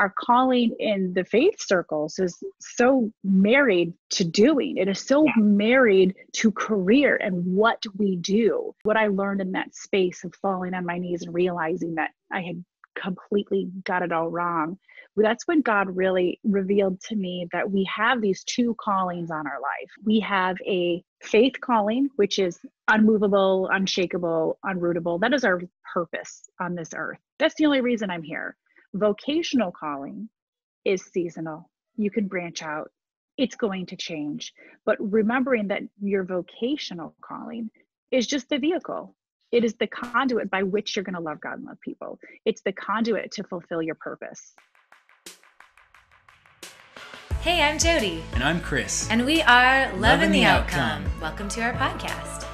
our calling in the faith circles is so married to doing it is so yeah. married to career and what we do what i learned in that space of falling on my knees and realizing that i had completely got it all wrong that's when God really revealed to me that we have these two callings on our life. We have a faith calling, which is unmovable, unshakable, unrootable. That is our purpose on this earth. That's the only reason I'm here. Vocational calling is seasonal. You can branch out, it's going to change. But remembering that your vocational calling is just the vehicle. It is the conduit by which you're going to love God and love people. It's the conduit to fulfill your purpose. Hey, I'm Jodi. And I'm Chris. And we are Loving, Loving the, the outcome. outcome. Welcome to our podcast.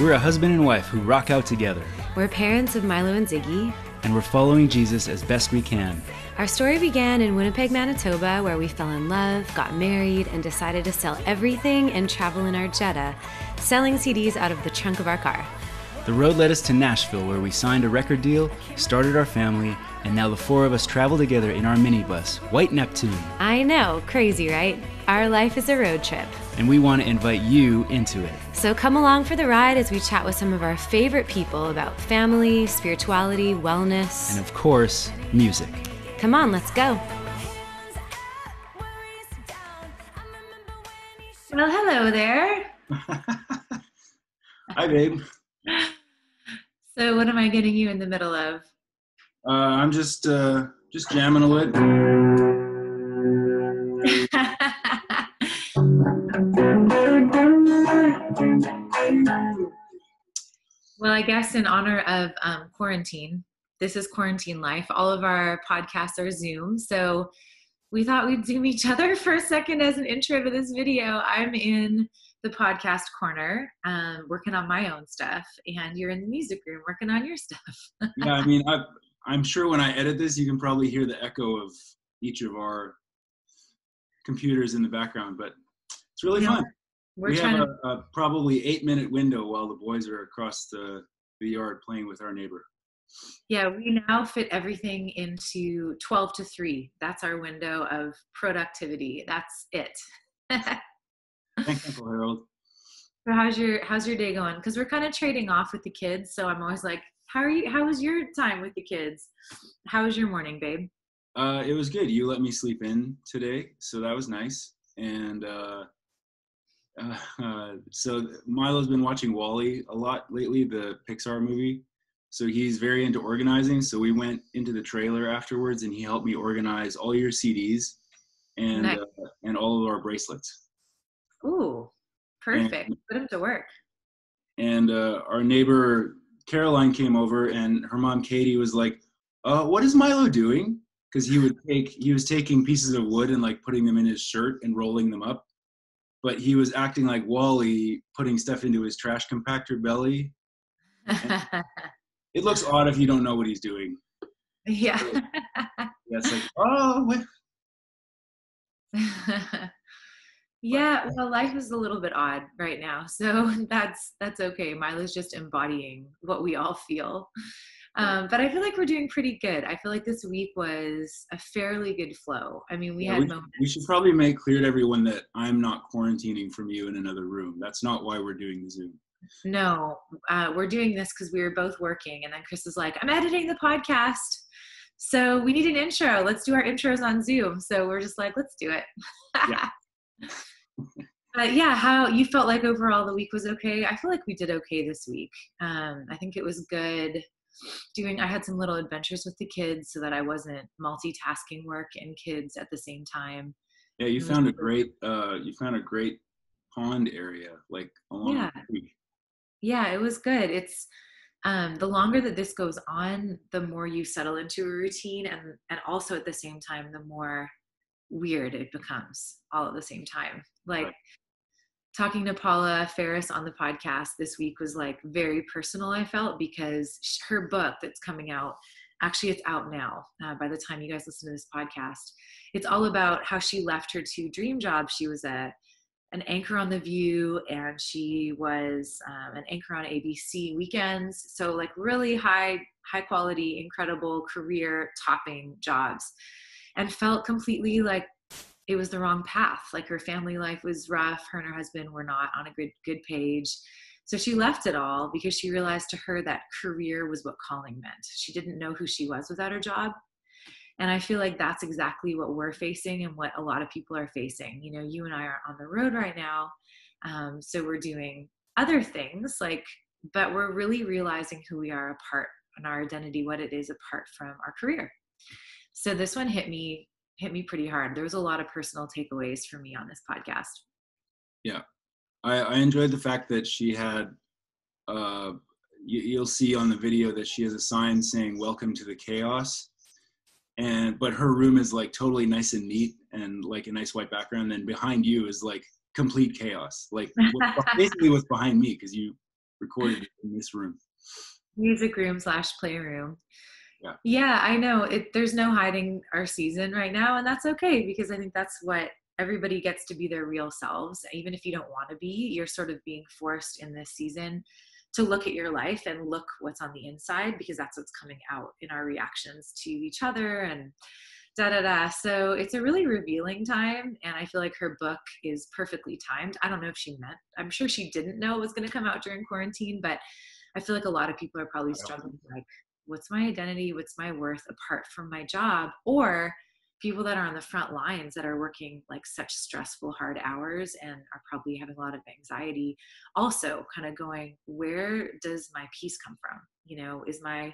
We're a husband and wife who rock out together. We're parents of Milo and Ziggy. And we're following Jesus as best we can. Our story began in Winnipeg, Manitoba, where we fell in love, got married, and decided to sell everything and travel in our Jetta, selling CDs out of the trunk of our car. The road led us to Nashville, where we signed a record deal, started our family, and now the four of us travel together in our minibus, White Neptune. I know, crazy, right? Our life is a road trip. And we want to invite you into it. So come along for the ride as we chat with some of our favorite people about family, spirituality, wellness, and of course, music. Come on, let's go. Well, hello there. Hi, babe. So, what am I getting you in the middle of? Uh, I'm just uh, just jamming a lit. Well, I guess in honor of um, quarantine, this is quarantine life. All of our podcasts are Zoom, so we thought we'd zoom each other for a second as an intro to this video. I'm in the podcast corner, um, working on my own stuff, and you're in the music room working on your stuff. yeah, I mean, I, I'm sure when I edit this, you can probably hear the echo of each of our computers in the background, but it's really yeah, fun. We're we have a, a, probably eight minute window while the boys are across the, the yard playing with our neighbor. Yeah, we now fit everything into 12 to 3. That's our window of productivity. That's it. Thanks, Uncle Harold. So how's your how's your day going? Because we're kind of trading off with the kids, so I'm always like, "How are you? How was your time with the kids? How was your morning, babe?" Uh, it was good. You let me sleep in today, so that was nice. And uh, uh, so Milo's been watching WALL-E a lot lately, the Pixar movie. So he's very into organizing. So we went into the trailer afterwards, and he helped me organize all your CDs and nice. Uh, and all of our bracelets. Ooh, perfect. And, Put him to work. And uh, our neighbor Caroline came over, and her mom Katie was like, uh, "What is Milo doing?" Because he would take he was taking pieces of wood and like putting them in his shirt and rolling them up, but he was acting like WALL-E, putting stuff into his trash compactor belly. it looks odd if you don't know what he's doing. Yeah. So, yeah, like, oh, yeah well life is a little bit odd right now so that's that's okay milo's just embodying what we all feel um, but i feel like we're doing pretty good. I feel like this week was a fairly good flow. I mean we yeah, had we, moments. we should probably make clear to everyone that i'm not quarantining from you in another room. That's not why we're doing the zoom. No uh, we're doing this because we were both working and then chris is like i'm editing the podcast. So we need an intro. Let's do our intros on zoom. So we're just like let's do it. Yeah. but yeah, how you felt like overall the week was okay. I feel like we did okay this week. Um, I think it was good doing. I had some little adventures with the kids so that I wasn't multitasking work and kids at the same time. Yeah, you found a great. Uh, you found a great pond area like along yeah. the creek. Yeah, it was good. It's um, the longer that this goes on, the more you settle into a routine, and and also at the same time, the more weird it becomes all at the same time. Like right. Talking to Paula Faris on the podcast this week was like very personal, I felt, because her book that's coming out actually it's out now uh, by the time you guys listen to this podcast it's all about how she left her two dream jobs she was a an anchor on The View, and she was um, an anchor on ABC weekends. So like really high, high quality, incredible career topping jobs, and felt completely like it was the wrong path. Like her family life was rough. Her and her husband were not on a good good page. So she left it all because she realized to her that career was what calling meant. She didn't know who she was without her job. And I feel like that's exactly what we're facing and what a lot of people are facing. You know, you and I are on the road right now. Um, so we're doing other things like, but we're really realizing who we are apart and our identity, what it is apart from our career. So this one hit me hit me pretty hard. There was a lot of personal takeaways for me on this podcast. Yeah, I, I enjoyed the fact that she had. Uh, you, you'll see on the video that she has a sign saying "Welcome to the chaos," and but her room is like totally nice and neat and like a nice white background. And behind you is like complete chaos, like basically what's behind me because you recorded in this room. Music room slash playroom. Yeah. yeah, I know. It, there's no hiding our season right now, and that's okay because I think that's what everybody gets to be their real selves. Even if you don't want to be, you're sort of being forced in this season to look at your life and look what's on the inside because that's what's coming out in our reactions to each other and da da da. So it's a really revealing time, and I feel like her book is perfectly timed. I don't know if she meant, I'm sure she didn't know it was going to come out during quarantine, but I feel like a lot of people are probably struggling like what's my identity what's my worth apart from my job or people that are on the front lines that are working like such stressful hard hours and are probably having a lot of anxiety also kind of going where does my peace come from? You know is my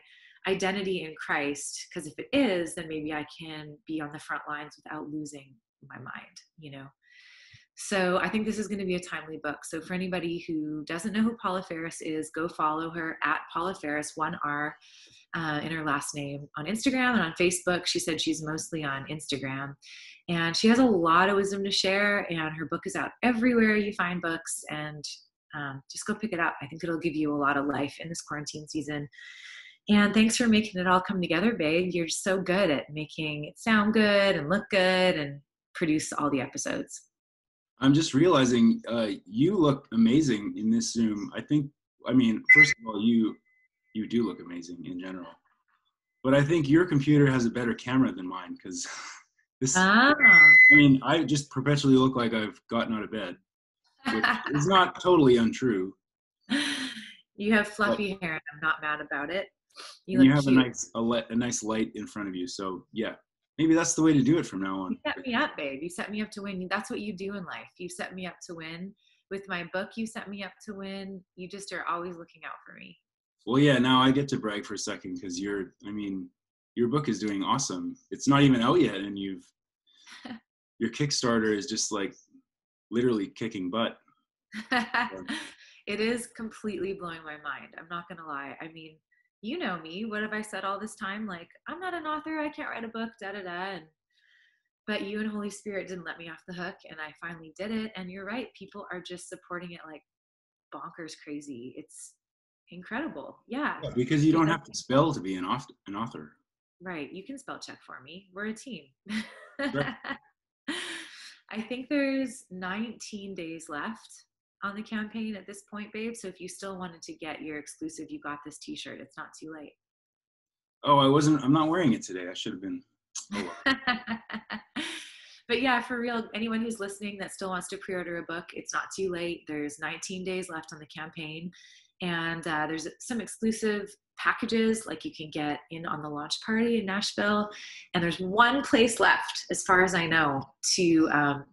identity in christ? Because if it is then maybe i can be on the front lines without losing my mind you know? So I think this is going to be a timely book. So for anybody who doesn't know who Paula Faris is, go follow her at Paula Faris, one R uh, in her last name on Instagram and on Facebook. She said she's mostly on Instagram. And she has a lot of wisdom to share, and her book is out everywhere you find books. And um, just go pick it up. I think it'll give you a lot of life in this quarantine season. And thanks for making it all come together, babe. You're so good at making it sound good and look good and produce all the episodes. I'm just realizing uh, you look amazing in this Zoom. I think, I mean, first of all, you you do look amazing in general. But I think your computer has a better camera than mine because this. Ah. I mean, I just perpetually look like I've gotten out of bed, which is not totally untrue. You have fluffy but, hair, and I'm not mad about it. You, you have cute. a nice a, le- a nice light in front of you, so yeah, maybe that's the way to do it from now on. You set me up, babe. You set me up to win. That's what you do in life. You set me up to win. With my book, you set me up to win. You just are always looking out for me. Well, yeah, now I get to brag for a second because you're, I mean, your book is doing awesome. It's not even out yet, and you've, your Kickstarter is just like literally kicking butt. it is completely blowing my mind. I'm not going to lie. I mean, you know me. What have I said all this time? Like, I'm not an author. I can't write a book, da da da. And, but you and Holy Spirit didn't let me off the hook, and I finally did it. And you're right. People are just supporting it like bonkers crazy. It's incredible. Yeah. yeah because you don't have to spell to be an author. An author. Right. You can spell check for me. We're a team. Right. I think there's 19 days left on the campaign at this point, babe. So if you still wanted to get your exclusive, you got this T-shirt. It's not too late. Oh, I wasn't. I'm not wearing it today. I should have been. Oh, well. but yeah, for real, anyone who's listening that still wants to pre-order a book, it's not too late. There's 19 days left on the campaign, and uh, there's some exclusive packages like you can get in on the launch party in Nashville. And there's one place left, as far as I know, to um,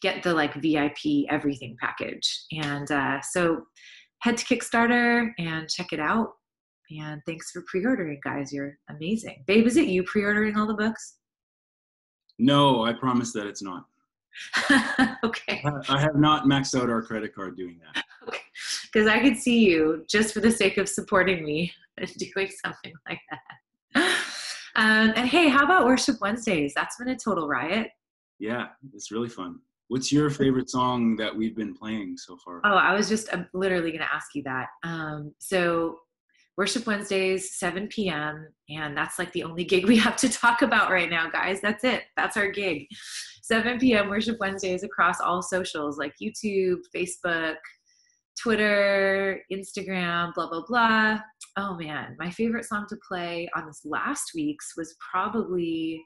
get the like VIP everything package. And uh, so head to Kickstarter and check it out. And thanks for pre-ordering, guys. You're amazing. Babe, is it you pre-ordering all the books? No, I promise that it's not. okay. I have not maxed out our credit card doing that. Okay. Because I could see you just for the sake of supporting me and doing something like that. Um, and hey, how about Worship Wednesdays? That's been a total riot. Yeah, it's really fun. What's your favorite song that we've been playing so far? Oh, I was just uh, literally going to ask you that. Um, so Worship Wednesdays, 7 p.m. And that's like the only gig we have to talk about right now, guys. That's it. That's our gig. 7 p.m. Worship Wednesdays across all socials like YouTube, Facebook, Twitter, Instagram, blah, blah, blah. Oh man, my favorite song to play on this last week's was probably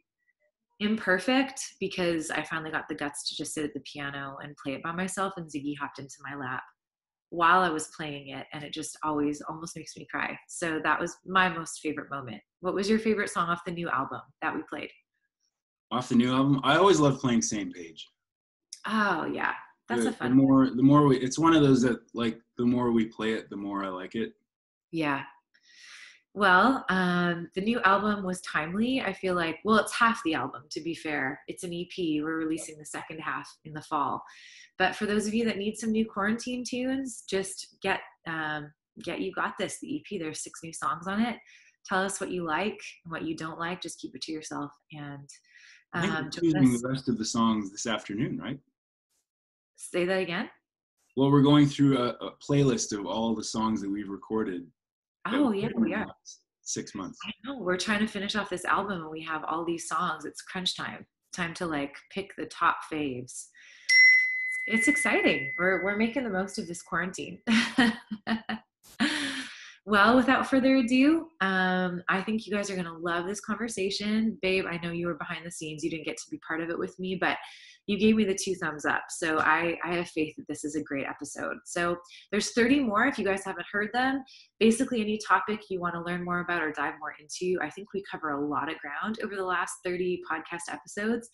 Imperfect because I finally got the guts to just sit at the piano and play it by myself, and Ziggy hopped into my lap while I was playing it, and it just always almost makes me cry. So that was my most favorite moment. What was your favorite song off the new album that we played? Off the new album, I always love playing Same Page. Oh yeah, that's the, a fun. The more, the more we, it's one of those that like the more we play it, the more I like it. Yeah. Well, um, the new album was timely. I feel like, well, it's half the album, to be fair. It's an EP. We're releasing the second half in the fall. But for those of you that need some new quarantine tunes, just get um, get you got this. The EP. There's six new songs on it. Tell us what you like and what you don't like. Just keep it to yourself. And um, choosing the rest of the songs this afternoon, right? Say that again. Well, we're going through a, a playlist of all the songs that we've recorded. Oh yeah, we are. Six months. I know. We're trying to finish off this album, and we have all these songs. It's crunch time. Time to like pick the top faves it's exciting. We're we're making the most of this quarantine. well, without further ado, um, I think you guys are gonna love this conversation, babe. I know you were behind the scenes; you didn't get to be part of it with me, but you gave me the two thumbs up. So I, I have faith that this is a great episode. So there's 30 more if you guys haven't heard them. Basically, any topic you want to learn more about or dive more into, I think we cover a lot of ground over the last 30 podcast episodes.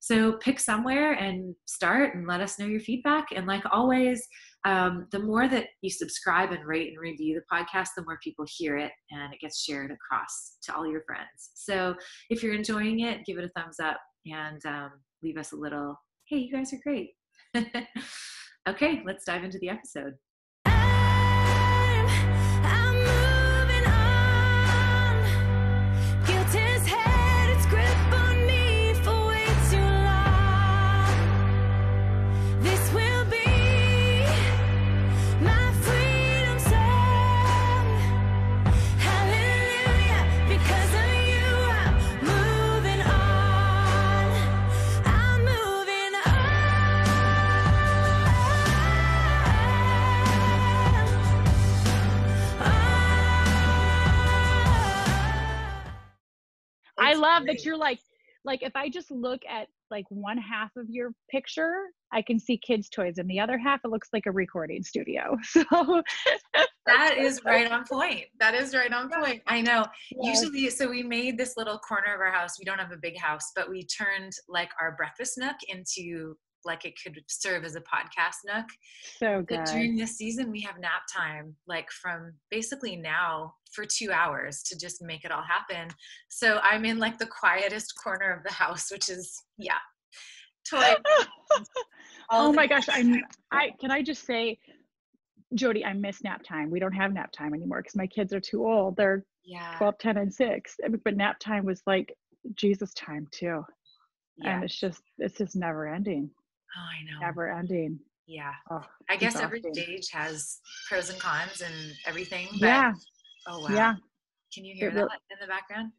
So pick somewhere and start and let us know your feedback. And like always, um, the more that you subscribe and rate and review the podcast, the more people hear it and it gets shared across to all your friends. So if you're enjoying it, give it a thumbs up and um, leave us a little, hey, you guys are great. okay, let's dive into the episode. I love great. that you're like, like if I just look at like one half of your picture, I can see kids' toys, and the other half it looks like a recording studio. So that is right on point. That is right on point. I know. Usually, so we made this little corner of our house. We don't have a big house, but we turned like our breakfast nook into like it could serve as a podcast nook. So good. But during this season, we have nap time, like from basically now for two hours to just make it all happen. So I'm in like the quietest corner of the house, which is yeah, toy. oh my gosh, I'm. I can I just say, Jodi, I miss nap time. We don't have nap time anymore because my kids are too old. They're yeah. 12, 10, and six. But nap time was like Jesus time too. Yeah. And it's just it's just never ending. Oh, I know. Never ending. Yeah. Oh, I guess every stage has pros and cons and everything. But, yeah. Oh wow. Yeah. Can you hear it that in the background?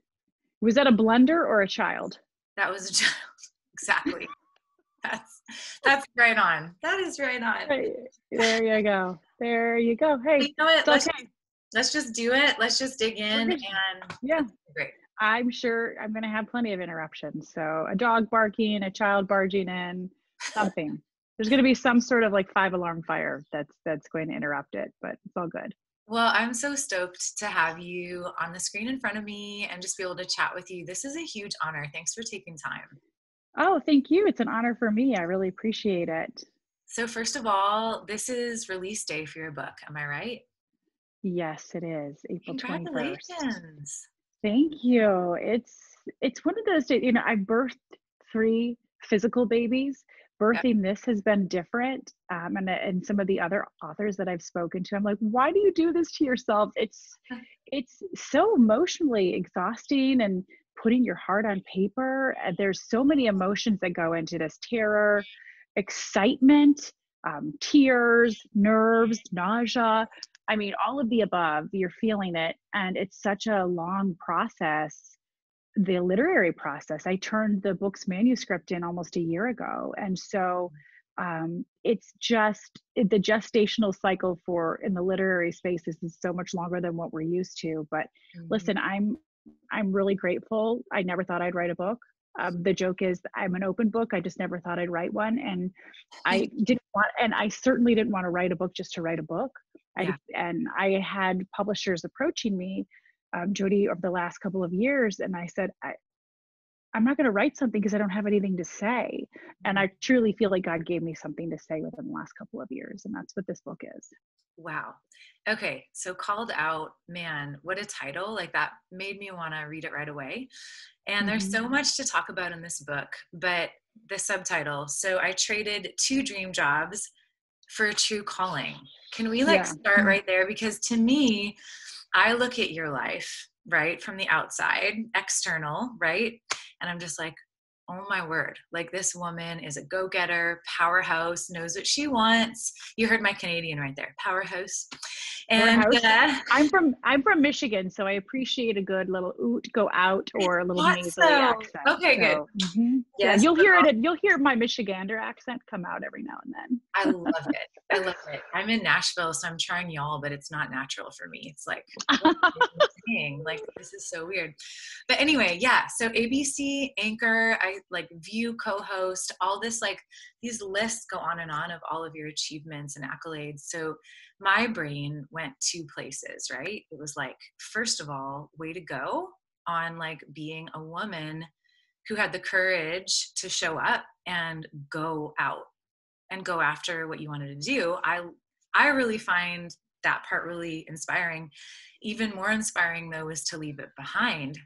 Was that a blender or a child? That was a child. exactly. that's that's right on. That is right on. There you go. There you go. Hey, you know what? Let's, okay. just, let's just do it. Let's just dig in and yeah. Great. I'm sure I'm going to have plenty of interruptions. So a dog barking, a child barging in, something. There's going to be some sort of like five alarm fire that's that's going to interrupt it, but it's all good. Well, I'm so stoked to have you on the screen in front of me and just be able to chat with you. This is a huge honor. Thanks for taking time. Oh, thank you. It's an honor for me. I really appreciate it. So, first of all, this is release day for your book. Am I right? Yes, it is. April Congratulations. 21st. Thank you. It's it's one of those days, you know, I birthed three physical babies birthing this has been different um, and, and some of the other authors that i've spoken to i'm like why do you do this to yourself it's it's so emotionally exhausting and putting your heart on paper and there's so many emotions that go into this terror excitement um, tears nerves nausea I mean, all of the above, you're feeling it. And it's such a long process, the literary process. I turned the book's manuscript in almost a year ago. And so um, it's just the gestational cycle for in the literary space is, is so much longer than what we're used to. But mm-hmm. listen, I'm I'm really grateful. I never thought I'd write a book. Um, the joke is I'm an open book. I just never thought I'd write one, and I didn't want, and I certainly didn't want to write a book just to write a book. Yeah. I, and I had publishers approaching me, um, Jodi, over the last couple of years, and I said, I, I'm not going to write something because I don't have anything to say. And I truly feel like God gave me something to say within the last couple of years, and that's what this book is. Wow. Okay, so called out, man, what a title! Like that made me want to read it right away. And mm-hmm. there's so mm-hmm. much to talk about in this book, but the subtitle. So I traded two dream jobs for a true calling. Can we like yeah. start mm-hmm. right there? Because to me, I look at your life, right, from the outside, external, right? And I'm just like, oh my word, like this woman is a go getter, powerhouse, knows what she wants. You heard my Canadian right there, powerhouse. And uh, I'm from I'm from Michigan, so I appreciate a good little oot go out or a little nasally so. accent. Okay, so, good. Mm-hmm. Yes, yeah, you'll hear it. You'll hear my Michigander accent come out every now and then. I love it. I love it. I'm in Nashville, so I'm trying y'all, but it's not natural for me. It's like like this is so weird. But anyway, yeah. So ABC anchor, I like view co-host, all this like these lists go on and on of all of your achievements and accolades. So my brain went two places, right? It was like, first of all, way to go on like being a woman who had the courage to show up and go out and go after what you wanted to do. I I really find that part really inspiring. Even more inspiring though is to leave it behind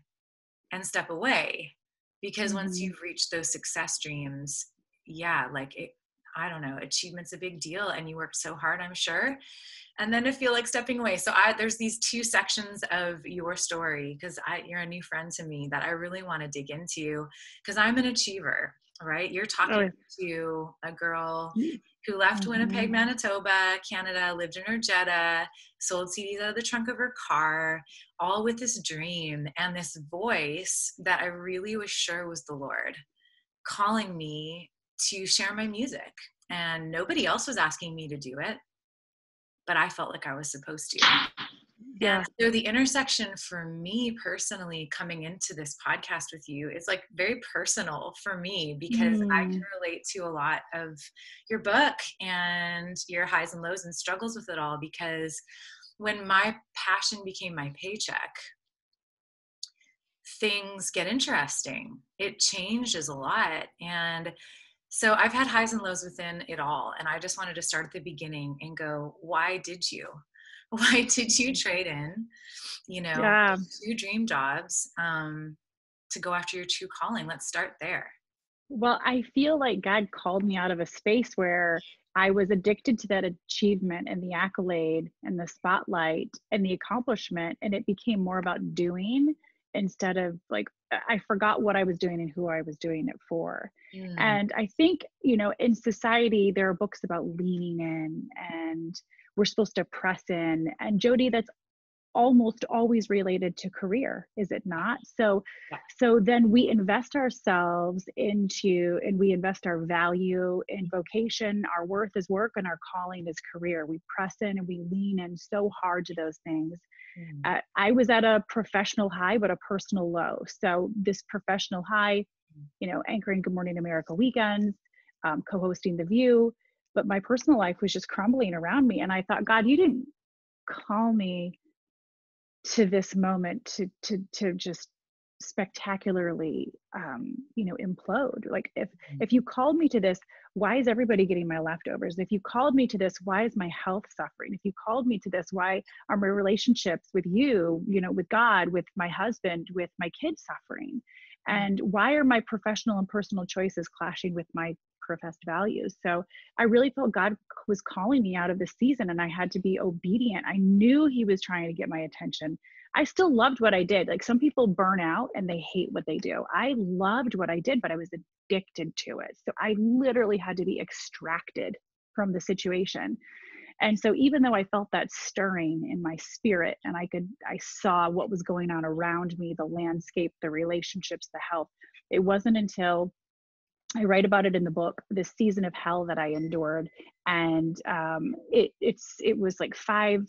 and step away because mm-hmm. once you've reached those success dreams, yeah, like it I don't know, achievement's a big deal and you worked so hard, I'm sure. And then to feel like stepping away. So I there's these two sections of your story because I you're a new friend to me that I really want to dig into because I'm an achiever, right? You're talking oh. to a girl who left mm-hmm. Winnipeg, Manitoba, Canada, lived in her Jetta, sold CDs out of the trunk of her car, all with this dream and this voice that I really was sure was the Lord calling me to share my music. And nobody else was asking me to do it, but I felt like I was supposed to. Yeah. so the intersection for me personally coming into this podcast with you is like very personal for me because mm. I can relate to a lot of your book and your highs and lows and struggles with it all because when my passion became my paycheck, things get interesting. It changes a lot. And so I've had highs and lows within it all. And I just wanted to start at the beginning and go, why did you? Why did you trade in, you know, yeah. two dream jobs um, to go after your true calling? Let's start there. Well, I feel like God called me out of a space where I was addicted to that achievement and the accolade and the spotlight and the accomplishment. And it became more about doing instead of like I forgot what I was doing and who I was doing it for. Mm. And I think, you know, in society, there are books about leaning in and we're supposed to press in. And Jodi, that's almost always related to career is it not so yeah. so then we invest ourselves into and we invest our value in vocation our worth is work and our calling is career we press in and we lean in so hard to those things mm. uh, i was at a professional high but a personal low so this professional high you know anchoring good morning america weekends um, co-hosting the view but my personal life was just crumbling around me and i thought god you didn't call me to this moment to to to just spectacularly um you know implode like if mm-hmm. if you called me to this why is everybody getting my leftovers if you called me to this why is my health suffering if you called me to this why are my relationships with you you know with god with my husband with my kids suffering mm-hmm. and why are my professional and personal choices clashing with my professed values. So I really felt God was calling me out of the season and I had to be obedient. I knew He was trying to get my attention. I still loved what I did. Like some people burn out and they hate what they do. I loved what I did, but I was addicted to it. So I literally had to be extracted from the situation. And so even though I felt that stirring in my spirit and I could I saw what was going on around me, the landscape, the relationships, the health, it wasn't until I write about it in the book, this season of hell that I endured, and um, it it's it was like five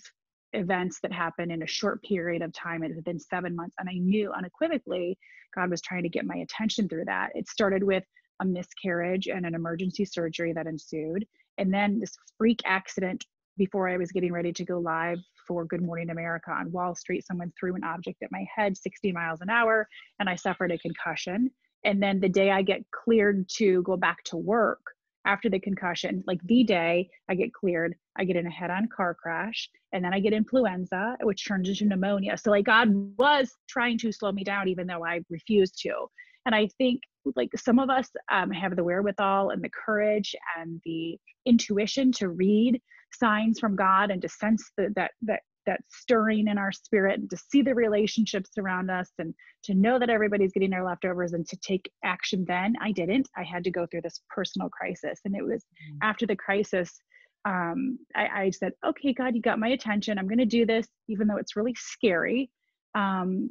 events that happened in a short period of time. It had been seven months, and I knew unequivocally God was trying to get my attention through that. It started with a miscarriage and an emergency surgery that ensued, and then this freak accident before I was getting ready to go live for Good Morning America on Wall Street. Someone threw an object at my head 60 miles an hour, and I suffered a concussion. And then the day I get cleared to go back to work after the concussion, like the day I get cleared, I get in a head on car crash and then I get influenza, which turns into pneumonia. So, like, God was trying to slow me down, even though I refused to. And I think, like, some of us um, have the wherewithal and the courage and the intuition to read signs from God and to sense the, that that that stirring in our spirit and to see the relationships around us and to know that everybody's getting their leftovers and to take action then. I didn't. I had to go through this personal crisis. And it was mm-hmm. after the crisis um, I, I, said okay god you got my attention. I'm going to do this even though it's really scary. Um,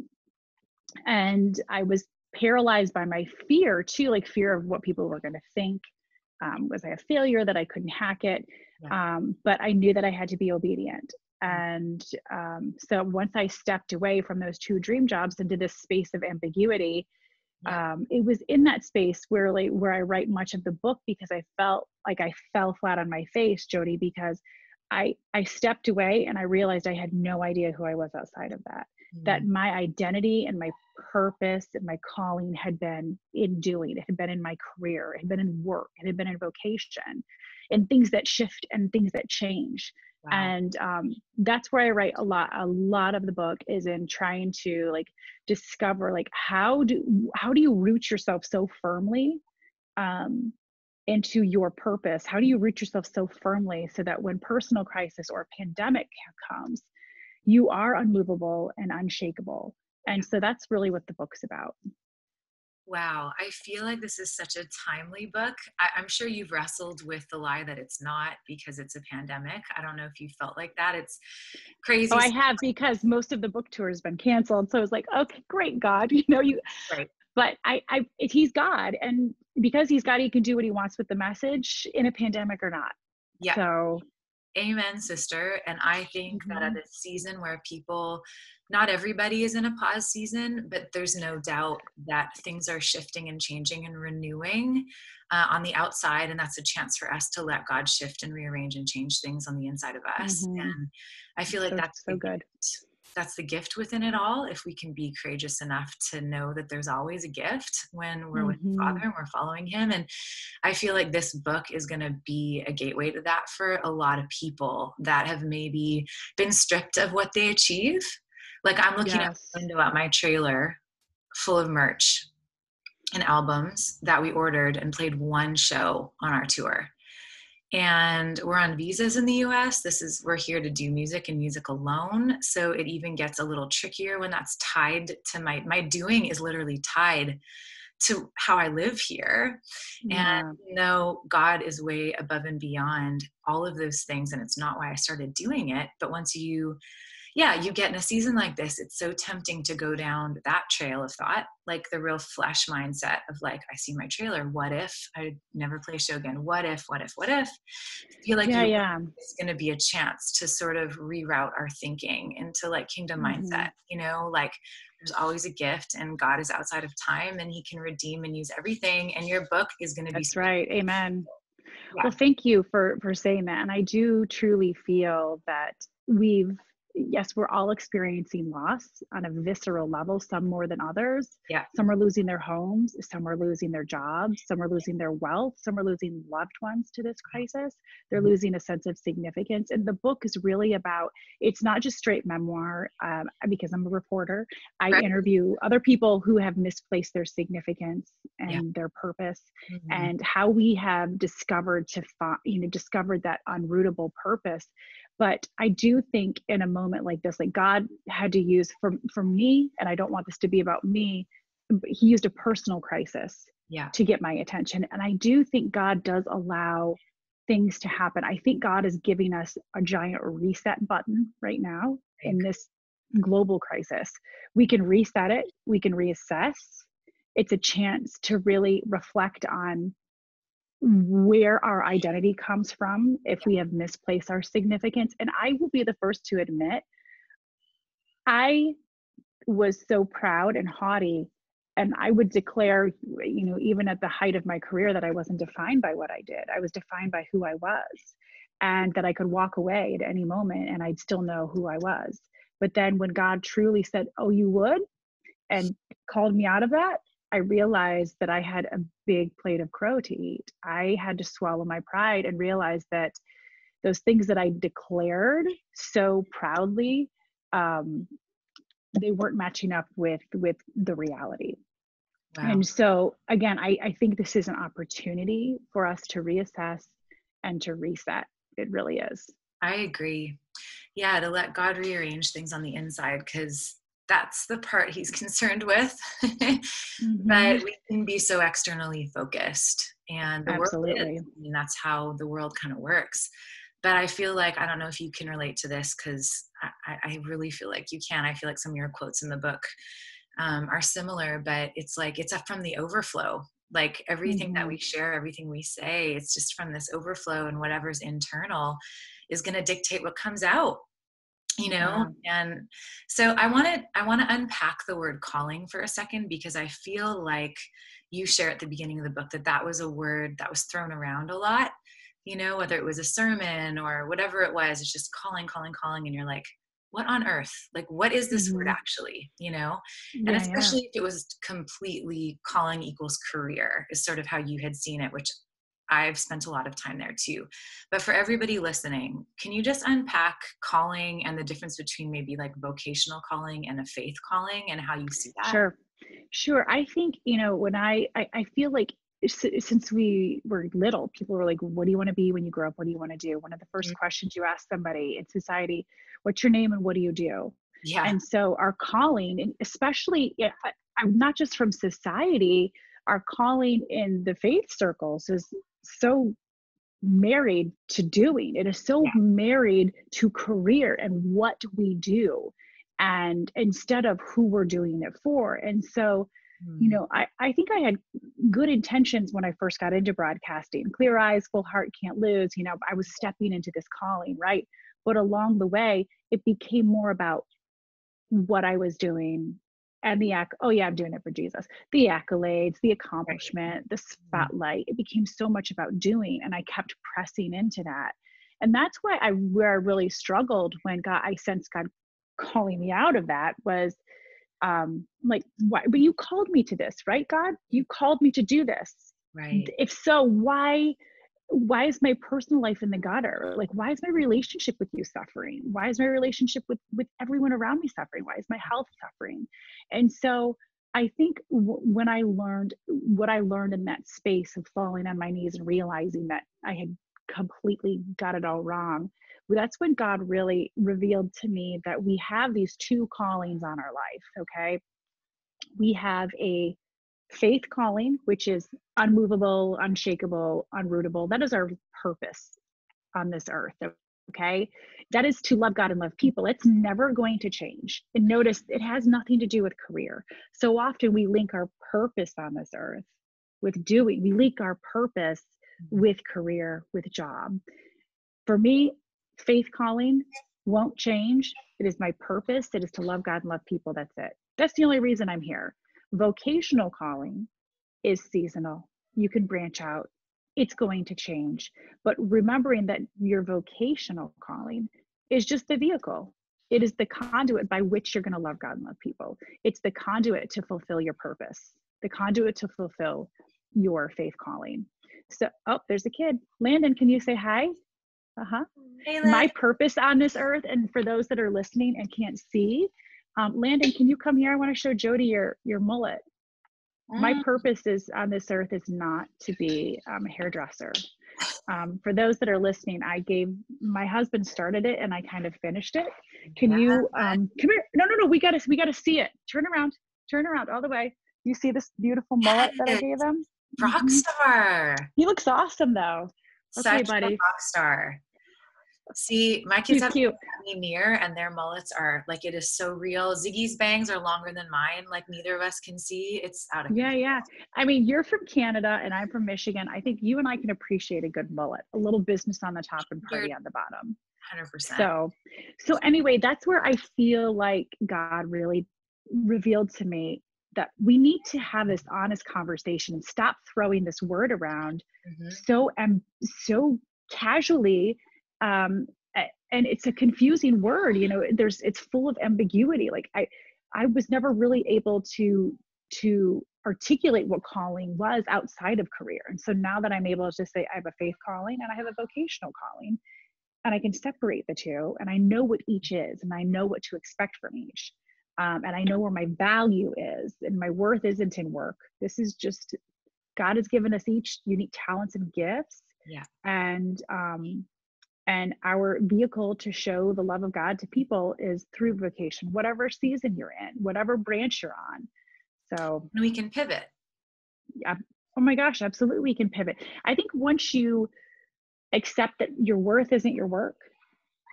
and i was paralyzed by my fear too like fear of what people were going to think. Um, was i a failure that i couldn't hack it? Yeah. um, but i knew that i had to be obedient and um, so once i stepped away from those two dream jobs into this space of ambiguity um, it was in that space where like where i write much of the book because i felt like i fell flat on my face jodi because i i stepped away and i realized i had no idea who i was outside of that mm-hmm. that my identity and my purpose and my calling had been in doing it had been in my career it had been in work it had been in vocation in things that shift and things that change Wow. and um, that's where i write a lot a lot of the book is in trying to like discover like how do how do you root yourself so firmly um, into your purpose? How do you root yourself so firmly so that when personal crisis or pandemic comes you are unmovable and unshakable? And so that's really what the book's about Wow, I feel like this is such a timely book. I, am sure you've wrestled with the lie that it's not because it's a pandemic. I don't know if you felt like that. It's crazy. Oh, I have because most of the book tour has been canceled. So I was like, okay, great, God, you know you. Right. But I, I, he's God, and because he's God, he can do what he wants with the message in a pandemic or not. Yeah. So Amen, sister. And I think mm-hmm. that at a season where people, not everybody is in a pause season, but there's no doubt that things are shifting and changing and renewing uh, on the outside. And that's a chance for us to let God shift and rearrange and change things on the inside of us. Mm-hmm. And I feel like so, that's so good that's the gift within it all if we can be courageous enough to know that there's always a gift when we're mm-hmm. with the father and we're following him and i feel like this book is going to be a gateway to that for a lot of people that have maybe been stripped of what they achieve like i'm looking yes. out the window at my trailer full of merch and albums that we ordered and played one show on our tour and we're on visas in the US. This is, we're here to do music and music alone. So it even gets a little trickier when that's tied to my, my doing is literally tied to how I live here. Yeah. And you know, God is way above and beyond all of those things. And it's not why I started doing it. But once you yeah, you get in a season like this, it's so tempting to go down that trail of thought, like the real flesh mindset of like, I see my trailer. What if I never play show again? What if, what if, what if? I feel like yeah, yeah. it's going to be a chance to sort of reroute our thinking into like kingdom mm-hmm. mindset, you know, like there's always a gift and God is outside of time and he can redeem and use everything. And your book is going to be. That's right. Amen. Yeah. Well, thank you for, for saying that. And I do truly feel that we've yes, we're all experiencing loss on a visceral level, some more than others. Yeah. Some are losing their homes, some are losing their jobs, some are losing their wealth, some are losing loved ones to this crisis. They're mm-hmm. losing a sense of significance. And the book is really about it's not just straight memoir, um, because I'm a reporter. I right. interview other people who have misplaced their significance and yeah. their purpose mm-hmm. and how we have discovered to find, you know, discovered that unrootable purpose but i do think in a moment like this like god had to use for for me and i don't want this to be about me he used a personal crisis yeah. to get my attention and i do think god does allow things to happen. I think God is giving us a giant reset button right now in this global crisis. We can reset it, we can reassess. It's a chance to really reflect on where our identity comes from if we have misplaced our significance. And I will be the first to admit, I was so proud and haughty. And I would declare, you know, even at the height of my career, that I wasn't defined by what I did. I was defined by who I was, and that I could walk away at any moment and I'd still know who I was. But then when God truly said, Oh, you would, and called me out of that, I realized that I had a big plate of crow to eat. I had to swallow my pride and realize that those things that I declared so proudly, um, they weren't matching up with with the reality. Wow. And so again, I, I think this is an opportunity for us to reassess and to reset. It really is. I agree. Yeah, to let God rearrange things on the inside because that's the part he's concerned with. mm-hmm. But we can be so externally focused, and the Absolutely. world is, I mean, that's how the world kind of works. But I feel like I don't know if you can relate to this because I, I, really feel like you can. I feel like some of your quotes in the book um, are similar, but it's like it's up from the overflow. Like everything mm-hmm. that we share, everything we say, it's just from this overflow, and whatever's internal is going to dictate what comes out you know yeah. and so i want to i want to unpack the word calling for a second because i feel like you share at the beginning of the book that that was a word that was thrown around a lot you know whether it was a sermon or whatever it was it's just calling calling calling and you're like what on earth like what is this mm-hmm. word actually you know and especially yeah. if it was completely calling equals career is sort of how you had seen it which I've spent a lot of time there too. But for everybody listening, can you just unpack calling and the difference between maybe like vocational calling and a faith calling and how you see that? Sure. Sure. I think, you know, when I, I, I feel like since we were little, people were like, what do you want to be when you grow up? What do you want to do? One of the 1st mm-hmm. questions you ask somebody in society, what's your name and what do you do? Yeah. And so our calling, and especially I'm not just from society, our calling in the faith circles is so married to doing it is so yeah. married to career and what we do and instead of who we're doing it for and so mm. you know I, I think i had good intentions when i first got into broadcasting clear eyes full heart can't lose you know i was stepping into this calling right but along the way it became more about what i was doing and the acc- oh yeah i'm doing it for jesus. The accolades the accomplishment the mm-hmm. spotlight it became so much about doing and i kept pressing into that. And that's why i where i really struggled when god i sensed god calling me out of that was um like why but you called me to this right god? You called me to do this. Right. If so why why is my personal life in the gutter? Like why is my relationship with you suffering? Why is my relationship with with everyone around me suffering? Why is my health suffering? And so i think w- when i learned what i learned in that space of falling on my knees and realizing that i had completely got it all wrong that's when god really revealed to me that we have these two callings on our life okay? We have a faith calling, which is unmovable, unshakable, unrootable. That is our purpose on this earth. Okay. That is to love God and love people. It's never going to change. And notice it has nothing to do with career. So often we link our purpose on this earth with doing, we link our purpose mm-hmm. with career, with job. For me, faith calling won't change. It is my purpose. It is to love God and love people. That's it. That's the only reason I'm here. Vocational calling is seasonal. You can branch out. It's going to change. But remembering that your vocational calling is just the vehicle. It is the conduit by which you're going to love God and love people. It's the conduit to fulfill your purpose, the conduit to fulfill your faith calling. So, oh, there's a kid. Landon, can you say hi? Uh huh. Hey, My purpose on this earth, and for those that are listening and can't see, um, Landon, can you come here? I want to show Jodi your your mullet. My mm. purpose is on this earth is not to be um, a hairdresser. Um, for those that are listening, I gave my husband started it and I kind of finished it. Can you um, come here? No, no, no. We gotta we gotta see it. Turn around. Turn around all the way. You see this beautiful mullet that I gave him? Rock mm-hmm. star. He looks awesome though. Such buddy. rock star. See, my kids She's have cute. me near and their mullets are like it is so real. Ziggy's bangs are longer than mine. Like neither of us can see. It's out of Yeah, yeah. I mean, you're from Canada and I'm from Michigan. I think you and I can appreciate a good mullet, a little business on the top and party on the bottom. hundred percent. So, so anyway, that's where I feel like God really revealed to me that we need to have this honest conversation and stop throwing this word around Mhm. so and so casually um and it's a confusing word you know there's it's full of ambiguity like i i was never really able to to articulate what calling was outside of career and so now that i'm able to say i have a faith calling and i have a vocational calling and i can separate the two and i know what each is and i know what to expect from each um, and i know where my value is and my worth isn't in work this is just god has given us each unique talents and gifts Yeah. and um and our vehicle to show the love of god to people is through vocation whatever season you're in whatever branch you're on so And we can pivot. Yeah. Oh my gosh absolutely we can pivot i think once you accept that your worth isn't your work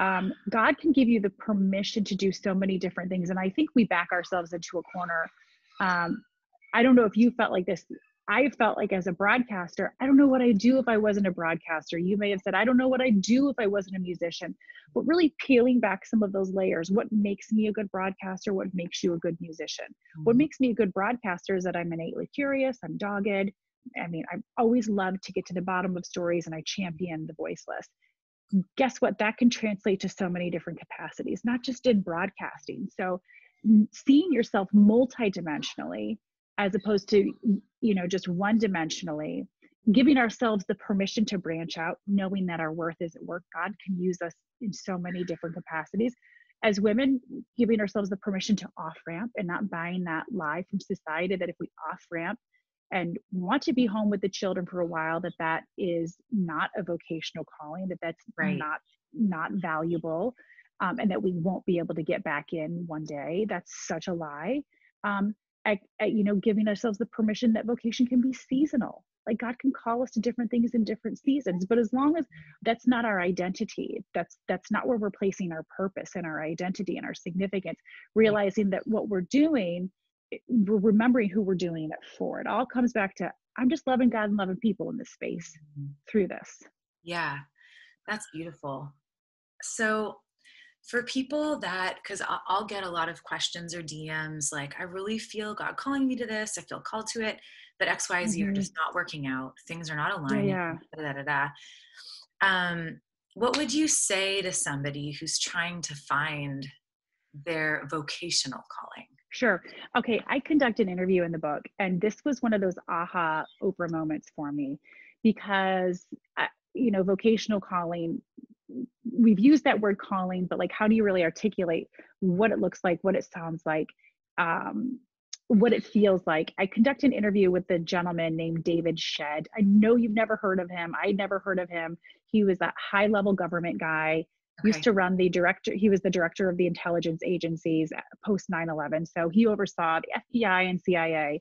um, god can give you the permission to do so many different things and i think we back ourselves into a corner um, i don't know if you felt like this i felt like as a broadcaster i don't know what i'd do if i wasn't a broadcaster you may have said i don't know what i'd do if i wasn't a musician but really peeling back some of those layers what makes me a good broadcaster what makes you a good musician what Mm-hmm. makes me a good broadcaster is that I'm innately curious, I'm dogged. I mean, I've always loved to get to the bottom of stories and I champion the voiceless. Guess what? That can translate to so many different capacities, not just in broadcasting. So, seeing yourself multidimensionally as opposed to, you know, just one dimensionally, giving ourselves the permission to branch out, knowing that our worth is at work. God can use us in so many different capacities as women giving ourselves the permission to off ramp and not buying that lie from society that if we off ramp and want to be home with the children for a while that that is not a vocational calling that that's Right. not not valuable um, and that we won't be able to get back in one day that's such a lie um, at, at, you know giving ourselves the permission that vocation can be seasonal. Like god can call us to different things in different seasons but as long as that's not our identity that's that's not where we're placing our purpose and our identity and our significance realizing that what we're doing we're remembering who we're doing it for. It all comes back to i'm just loving god and loving people in this space Mhm. through this. Yeah, that's beautiful. So, for people that, because I'll, get a lot of questions or DMs like, I really feel God calling me to this, I feel called to it, but X, Y, Z are Mhm. just not working out. Things are not yeah yeah Da, da, da, da. Um, what would you say to somebody who's trying to find their vocational calling? Sure. Okay. I conduct an interview in the book, and this was one of those aha Oprah moments for me because, I, you know, vocational calling, we've used that word calling, but like, how do you really articulate what it looks like, what it sounds like, um, what it feels like? I conduct an interview with a gentleman named David Shedd. I know you've never heard of him. I never heard of him. He was a high level government guy used to run the director he was the director of the intelligence agencies post 9-11 so he oversaw the fbi and cia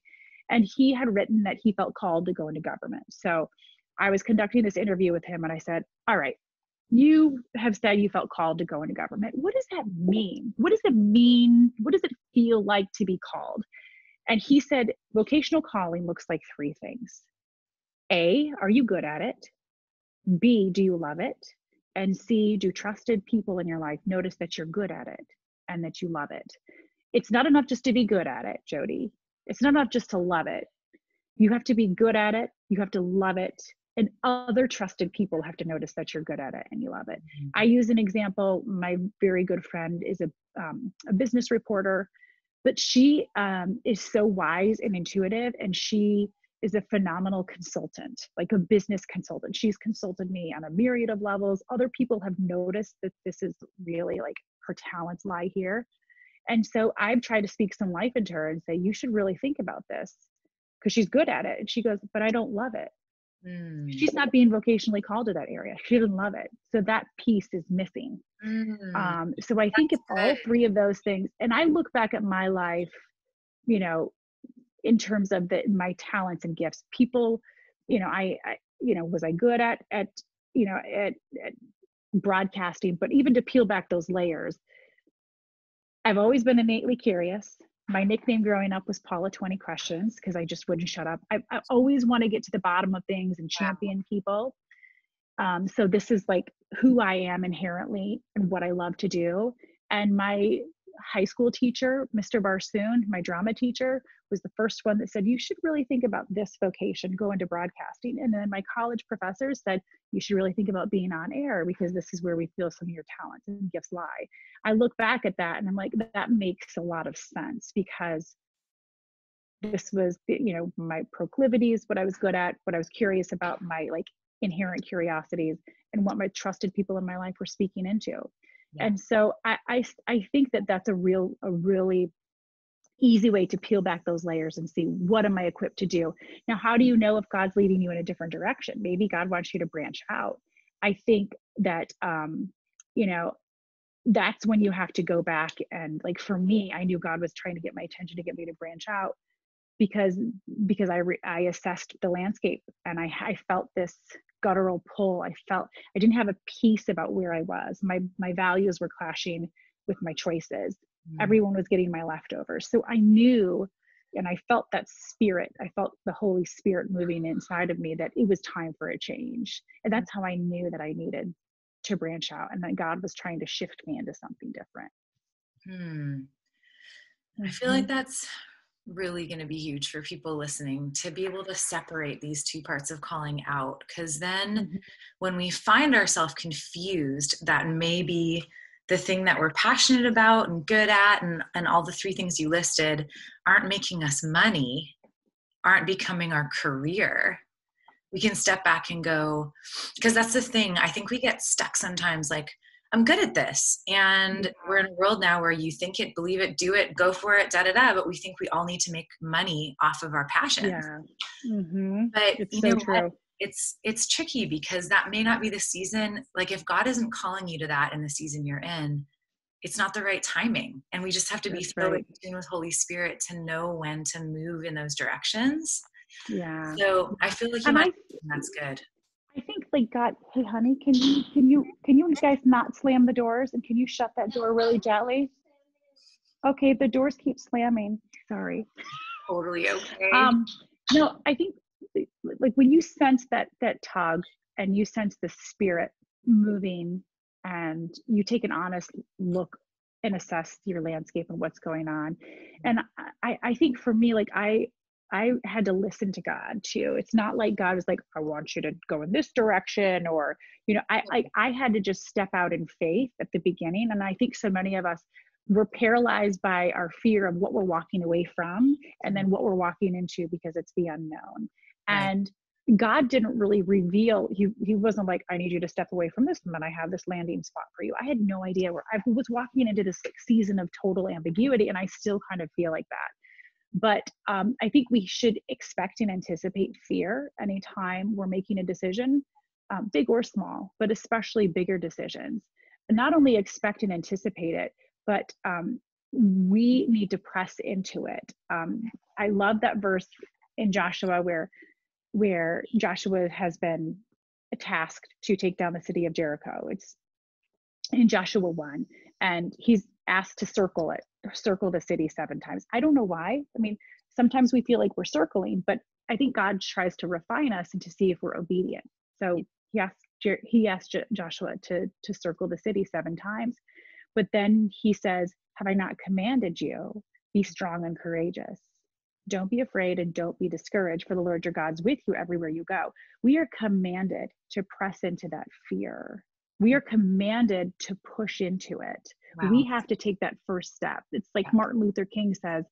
and he had written that he felt called to go into government so i was conducting this interview with him and i said all right you have said you felt called to go into government. What does that mean? What does it mean? What does it feel like to be called? And he said vocational calling looks like three things. A are you good at it? B do you love it? And C, do trusted people in your life notice that you're good at it and that you love it? It's not enough just to be good at it, Jodi. It's not enough just to love it. You have to be good at it, you have to love it, and other trusted people have to notice that you're good at it and you love it. I use an example. My very good friend is a, um, a business reporter, but she um, is so wise and intuitive, and she is a phenomenal consultant, like a business consultant. She's consulted me on a myriad of levels. Other people have noticed that this is really like her talents lie here. And so I've tried to speak some life into her and say, you should really think about this because she's good at it. And she goes, but I don't love it. Mm, She's not being vocationally called to that area. She doesn't love it. So that piece is missing. mm, Um, so I think if That's all three of those things, and I look back at my life, you know, in terms of the, my talents and gifts, people, you know, I, I, you know, was I good at at you know, at, at broadcasting, but even to peel back those layers, I've always been innately curious. My nickname growing up was Paula 20 Questions because I just wouldn't shut up. I, I always want to get to the bottom of things and champion people. Um, so this is like who I am inherently and what I love to do. And my high school teacher, Mr. Barsoon, my drama teacher, was the first one that said, You should really think about this vocation, go into broadcasting. And then my college professors said, You should really think about being on air because this is where we feel some of your talents and gifts lie. I look back at that and I'm like, That makes a lot of sense because this was, you know, my proclivities, what I was good at, what I was curious about, my like inherent curiosities, and what my trusted people in my life were speaking into. And so I, I I think that that's a real a really easy way to peel back those layers and see what am I equipped to do. Now, how do you know if God's leading you in a different direction? Maybe God wants you to branch out. I think that um, you know that's when you have to go back and like for me, I knew God was trying to get my attention to get me to branch out because because I re- I assessed the landscape and I I felt this guttural pull. I felt I didn't have a peace about where I was. My my values were clashing with my choices. Mm. Everyone was getting my leftovers. So I knew and I felt that spirit. I felt the Holy Spirit moving inside of me that it was time for a change. And that's how I knew that I needed to branch out and that God was trying to shift me into something different. Hmm. I feel like mm-hmm. that's really going to be huge for people listening to be able to separate these two parts of calling out because then mm-hmm. when we find ourselves confused that maybe the thing that we're passionate about and good at and, and all the three things you listed aren't making us money aren't becoming our career we can step back and go because that's the thing i think we get stuck sometimes like I'm good at this. And we're in a world now where you think it, believe it, do it, go for it, da da da. But we think we all need to make money off of our passions. Yeah. Mm-hmm. But it's you so know true. What? It's it's tricky because that may not be the season. Like if God isn't calling you to that in the season you're in, it's not the right timing. And we just have to That's be so right. in tune with Holy Spirit to know when to move in those directions. Yeah. So I feel like you might, I, that's good. Like God, hey honey, can you can you can you guys not slam the doors and can you shut that door really gently? Okay, the doors keep slamming. Sorry. Totally okay. Um, no, I think like when you sense that that tug and you sense the spirit moving and you take an honest look and assess your landscape and what's going on. And I, I think for me, like I I had to listen to God too. It's not like God was like, I want you to go in this direction, or, you know, I, I, I had to just step out in faith at the beginning. And I think so many of us we're paralyzed by our fear of what we're walking away from and then mm-hmm. what we're walking into because it's the unknown. And God didn't really reveal, he, he wasn't like, I need you to step away from this and then I have this landing spot for you. I had no idea where I was walking into this season of total ambiguity and I still kind of feel like that but um, I think we should expect and anticipate fear anytime we're making a decision, um, big or small, but especially bigger decisions. And not only expect and anticipate it, but um, we need to press into it. Um, I love that verse in Joshua where where Joshua has been tasked to take down the city of Jericho. It's in Joshua 1, and he's asked to circle it circle the city seven times. I don't know why. I mean, sometimes we feel like we're circling, but I think God tries to refine us and to see if we're obedient. So he asked he asked Joshua to to circle the city seven times, but then he says, "Have I not commanded you? Be mm. strong and courageous. Don't be afraid and don't be discouraged, for the Lord your God's with you everywhere you go." We are commanded to press into that fear. We mm. are commanded to push into it Wow. We have to take that first step. It's like Martin Luther King says,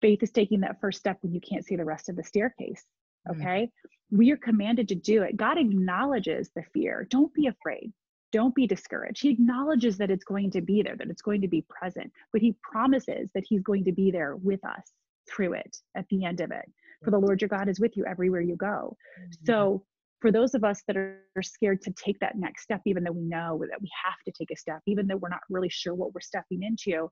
faith is taking that first step when you can't see the rest of the staircase. Mm. Okay. Mm-hmm. We are commanded to do it. God acknowledges the fear. Don't be afraid. Don't be discouraged. He acknowledges that it's going to be there, that it's going to be present, but he promises that he's going to be there with us through it at the end of it. For the Lord your God is with you everywhere you go. Mm-hmm. So for those of us that are scared to take that next step, even though we know that we have to take a step, even though we're not really sure what we're stepping into,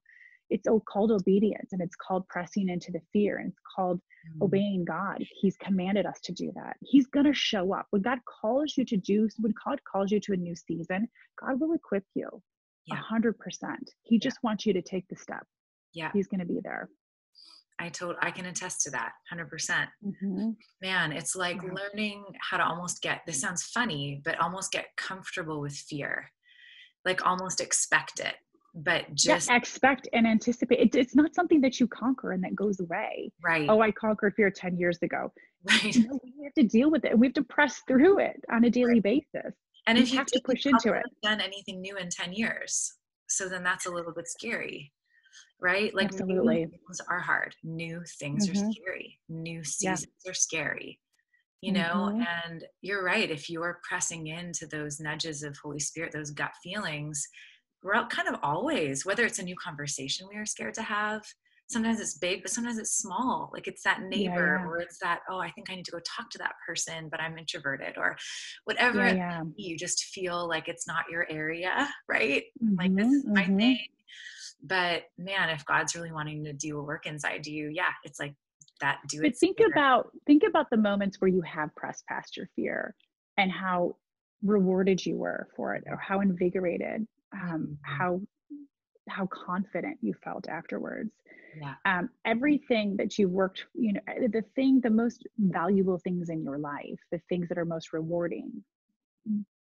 it's called obedience and it's called pressing into the fear and it's called mm-hmm. obeying God. He's commanded us to do that. He's going to show up. When God calls you to do, when God calls you to a new season, God will equip you a hundred percent. He just wants you to take the step. Yeah. He's going to be there. I told I can attest to that 100%. percent mm-hmm. Man, it's like yeah. learning how to almost get this sounds funny, but almost get comfortable with fear. Like almost expect it but just yeah, expect and anticipate it, it's not something that you conquer and that goes away right oh i conquered fear 10 years ago right no, we have to deal with it we have to press through it on a daily right. basis and if you have to push into it done anything new in 10 years so then that's a little bit scary right like absolutely things are hard new things mm-hmm. are scary new seasons yeah. are scary you know mm-hmm. and you're right if you're pressing into those nudges of holy spirit those gut feelings we're out kind of always, whether it's a new conversation we are scared to have, sometimes it's big, but sometimes it's small. Like it's that neighbor, yeah, yeah. or it's that, oh, I think I need to go talk to that person, but I'm introverted, or whatever. Yeah, you just feel like it's not your area, right? Mm-hmm, like this is my mm-hmm. thing. But man, if God's really wanting to do a work inside you, yeah, it's like that. Do it. but. Think about think about the moments where you have pressed past your fear and how rewarded you were for it, or how invigorated um, mm-hmm. how how confident you felt afterwards yeah. um, everything that you worked you know eh, the thing the most valuable things in your life the things that are most rewarding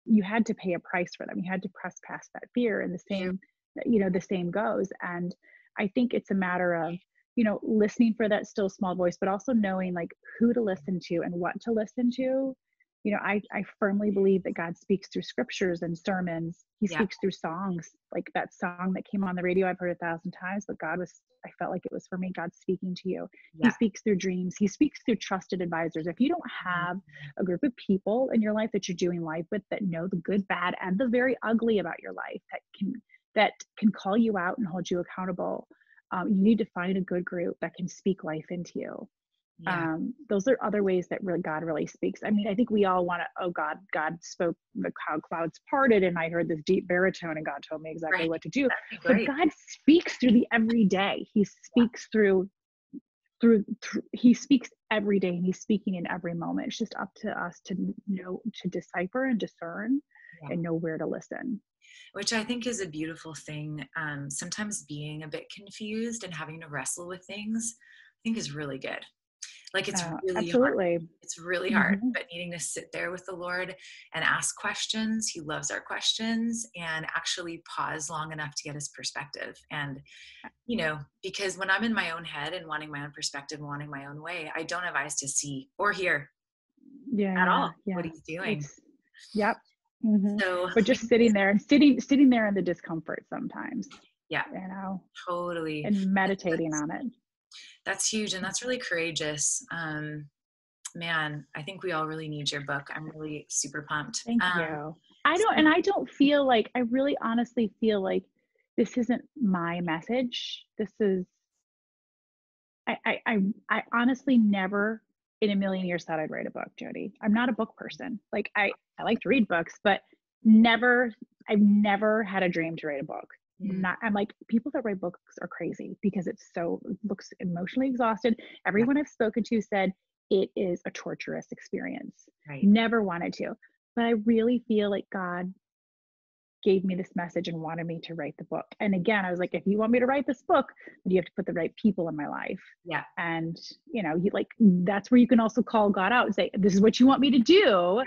you had to pay a price for them you had to press past that fear and the same you know the same goes. And i think it's a matter of you know listening for that still small voice but also knowing like who to listen to and what to listen to. You know I, I firmly believe that god speaks through scriptures and sermons. He yeah. speaks through songs. Like that song that came on the radio i've heard a thousand times but god was i felt like it was for me god speaking to you. Yeah. he speaks through dreams. He speaks through trusted advisors. If you don't mm-hmm. have a group of people in your life that you're doing life with that know the good bad and the very ugly about your life that can that can call you out and hold you accountable um, you need to find a good group that can speak life into you yeah. um those are other ways that really god really speaks i mean i think we all want to oh god god spoke the cloud clouds parted and i heard this deep baritone and god told me exactly right. what to do but god speaks through the everyday he speaks yeah. through, through through he speaks every day and he's speaking in every moment it's just up to us to know to decipher and discern yeah. and know where to listen which I think is a beautiful thing. Um, sometimes being a bit confused and having to wrestle with things, I think is really good. Like it's yeah, really absolutely. hard. It's really hard, mm-hmm. but needing to sit there with the Lord and ask questions. He loves our questions and actually pause long enough to get his perspective. And, you know, because when I'm in my own head and wanting my own perspective wanting my own way, I don't have eyes to see or hear yeah, at all yeah. what he's doing. It's, yep. Mm-hmm. So, but just sitting there and sitting, sitting there in the discomfort sometimes. Yeah. You know, totally. And meditating on it that's huge and that's really courageous um, man i think we all really need your book i'm really super pumped thank um, you i don't and i don't feel like i really honestly feel like this isn't my message this is i i i, I honestly never in a million years thought i'd write a book jodi i'm not a book person like i i like to read books but never i've never had a dream to write a book Mm. Not, I'm like, people that write books are crazy because it's so it looks emotionally exhausted. Everyone I've spoken to said it is a torturous experience. Right. Never wanted to. But I really feel like God gave me this message and wanted me to write the book. And again, I was like, if you want me to write this book, then you have to put the right people in my life. Yeah. And you know, you like that's where you can also call God out and say, This is what you want me to do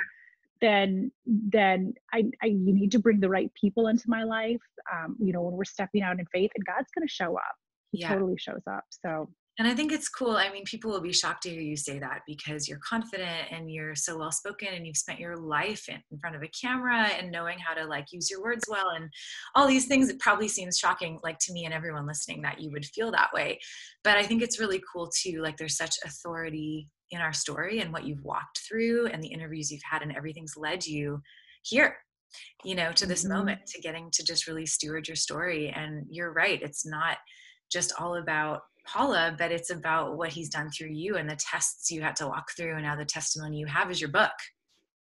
then then I, I you need to bring the right people into my life um, you know when we're stepping out in faith and god's going to show up he yeah. totally shows up so and i think it's cool i mean people will be shocked to hear you say that because you're confident and you're so well spoken and you've spent your life in, in front of a camera and knowing how to like use your words well and all these things it probably seems shocking like to me and everyone listening that you would feel that way but i think it's really cool too like there's such authority in our story and what you've walked through and the interviews you've had and everything's led you here you know to this mm-hmm. moment to getting to just really steward your story and you're right it's not just all about paula but it's about what he's done through you and the tests you had to walk through and now the testimony you have is your book